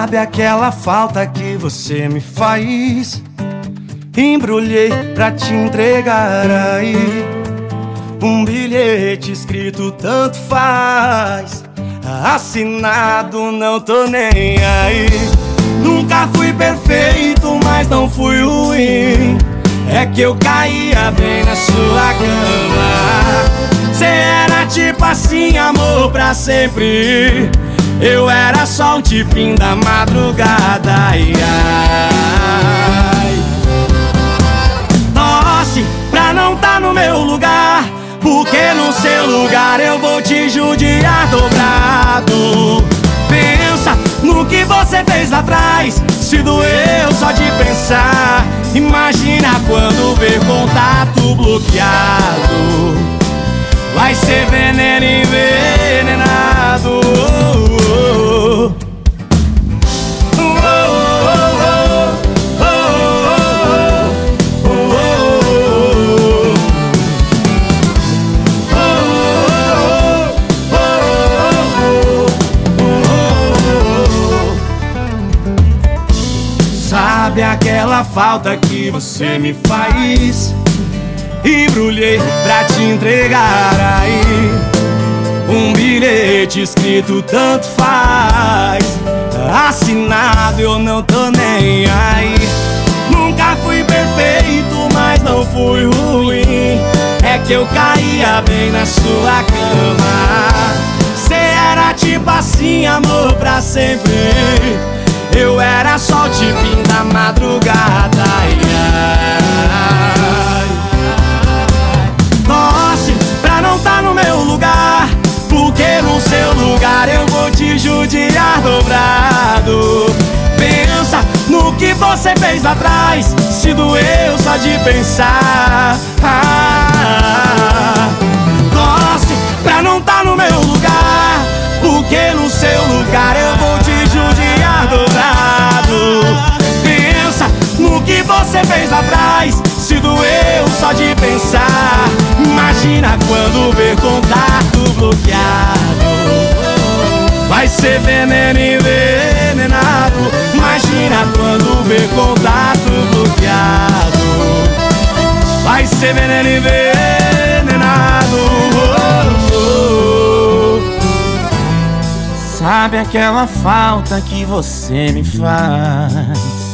Sabe aquela falta que você me faz? Embrulhei pra te entregar aí Um bilhete escrito tanto faz Assinado não tô nem aí. Nunca fui perfeito, mas não fui ruim. É que eu caía bem na sua cama. Cê era tipo assim, amor pra sempre Eu era só um tipinho da madrugada ai, ai. Torce pra não tá no meu lugar Porque no seu lugar eu vou te judiar dobrado. Pensa no que você fez lá atrás Se doeu só de pensar. Imagina quando vê contato bloqueado. Vai ser veneno envenenado Sabe aquela falta que você me faz? Embrulhei pra te entregar aí. Um bilhete escrito tanto faz. Assinado eu não tô nem aí. Nunca fui perfeito, mas não fui ruim. É que eu caía bem na sua cama. Cê era tipo assim, amor pra sempre. Eu era só o tipinho da madrugada. Torce pra não tá no meu lugar Porque no seu lugar eu vou te judiar dobrado Pensa no que você fez lá atrás Se doeu só de pensar ah, Torce pra não tá no meu lugar Porque no seu lugar eu você fez atrás Se doeu só de pensar. Imagina quando ver contato bloqueado Vai ser veneno envenenado. Imagina quando ver contato bloqueado Vai ser veneno envenenado. Sabe aquela falta que você me faz